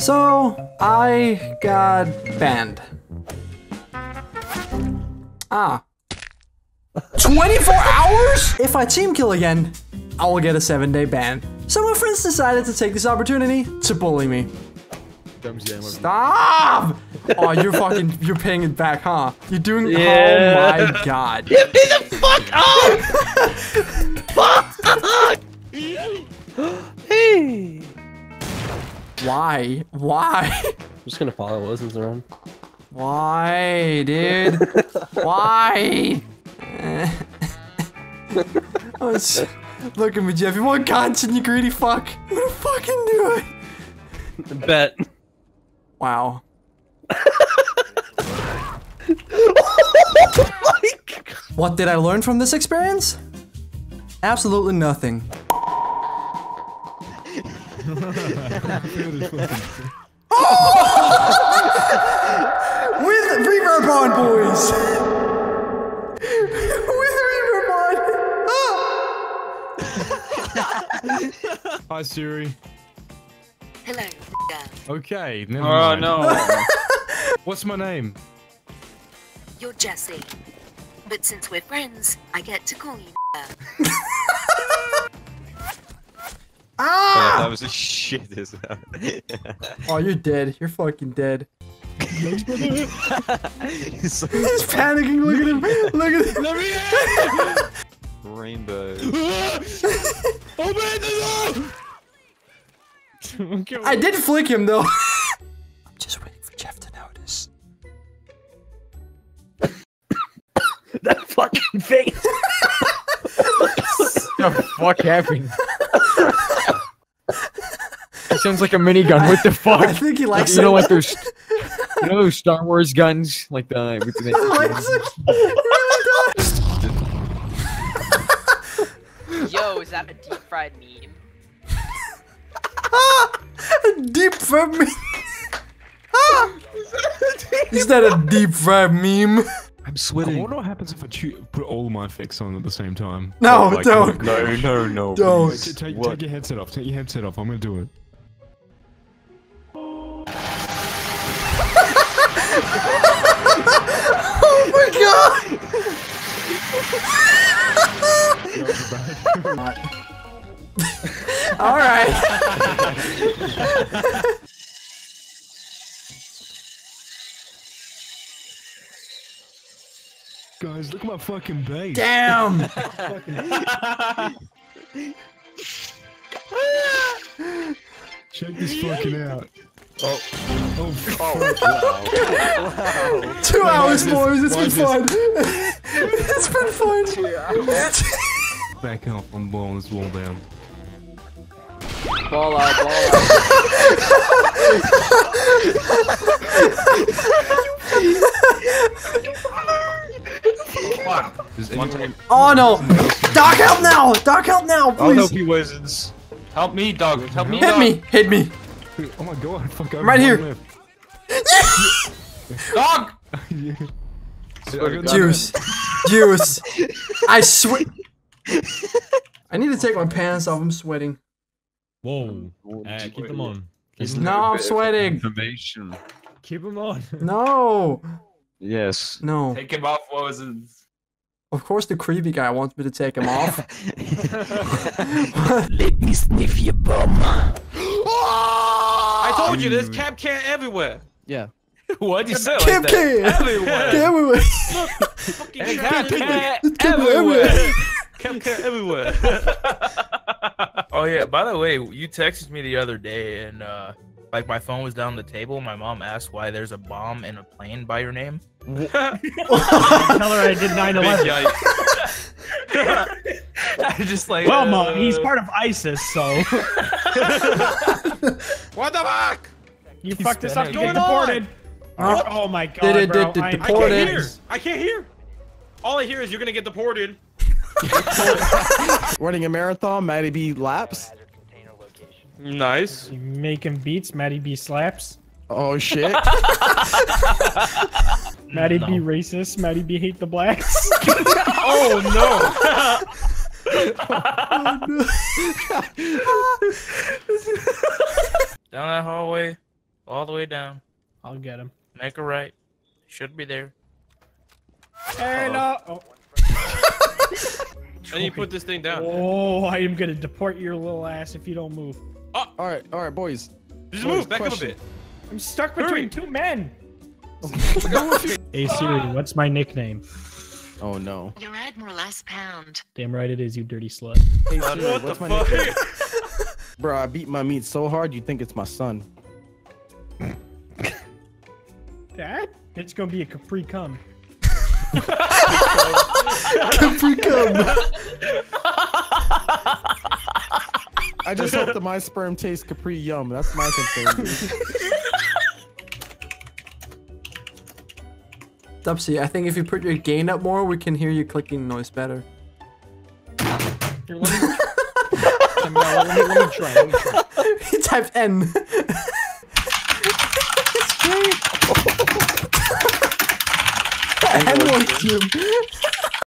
So, I got banned. Ah. 24 hours? If I team kill again, I will get a 7 day ban. So my friends decided to take this opportunity to bully me. Stop! Oh, you're fucking, you're paying it back, huh? You're doing, Yeah. oh my god. Get me the fuck Why? Why? I'm just gonna follow Wilson's around. Why, dude? Why? oh, it's, look at me, Jeff. You want content, you greedy fuck? I'm gonna fucking do it. Bet. Wow. Oh what did I learn from this experience? Absolutely nothing. With reverb on, boys! With reverb on! Hi Siri. Hello, Okay, never Oh mind. no. What's my name? you're Jesse. But since we're friends, I get to call you. Ah! that was a shit as well. Oh, you're dead. You're fucking dead. He's He's panicking. Look at him. Look at him. Let me in! rainbow. Open the door! Okay, I did flick him though. I'm just waiting for Jeff to notice. That fucking face! the fuck happened? It sounds like a minigun. What the fuck? I think he likes you know, it. like those, you know those Star Wars guns, like the. With the He likes it. He really does. Yo, is that a deep fried meme? A deep fried meme. Is that a deep fried meme? I'm sweating. I sweating. wonder what happens if I choo- put all my effects on at the same time. No, my don't. God, No, no, no. Don't. Wait, take, take your headset off. Take your headset off. I'm gonna do it. All right. Guys, look at my fucking base. Damn. Check this fucking out. Oh. Oh, fuck. Two hours, this- boys. it's been is fun. it's been fun. Back up. I'm blowing this wall down. Ball out, ball out. Does One anyone- Oh no! Doc, help now! Doc, help now, oh, I'll help please! you, Wizards. Help me, dog. Help me, Hit dog. me! Hit me! Oh my god, fuck over Right here. left. Dog. Yeah. Swear to God. Juice. Juice. I swear. I need to take my pants off. I'm sweating. Whoa. Uh, keep them on. Keep them, No, I'm sweating. Information. keep them on. No. Yes. No. Take him off, Wizards. Of course, the creepy guy wants me to take him off. Let me sniff your bum. I told you, there's Kapkan everywhere. Yeah. What'd you say Kim like that? K. Everywhere. Everywhere. Hey, Kapkan Kim everywhere. Kapkan everywhere. oh yeah. By the way, you texted me the other day, and uh, like my phone was down the table. My mom asked why there's a bomb in a plane by your name. Tell her I did 9 Big 11. yikes. I just like. Well, mom, he's uh, part of ISIS, so. What the fuck? You fucked this up, What's you get going on? deported. Oh, oh my god, Did it- bro. did- did I'm- I can't hear. I can't hear. All I hear is you're gonna get deported. Running a marathon, Maddie B laps. Nice. You making beats, Maddie B slaps. Oh shit. Maddie B racist, Maddie B hate the blacks. Oh no. Down that hallway, all the way down. I'll get him. Make a right. Should be there. Hey, no. Oh. And you put this thing down. oh, I am gonna deport your little ass if you don't move. Oh. All right, all right, boys. Just Boys, move. Back up a bit. I'm stuck Hurry. between two men. hey Siri, what's my nickname? Oh no. You're Your Admiral S. Pound. Damn right it is, you dirty slut. Hey, Siri, What what's the my fuck? nickname? Bro, I beat my meat so hard you think it's my son. Dad? It's gonna be a Capri cum. Capri cum. I just hope that my sperm tastes Capri Yum. That's my concern. Dubsy, I think if you put your gain up more, we can hear you clicking noise better. Here, let me, let, me, let, me, let me try. Let me try. he typed N. it's great. N worked, Jim.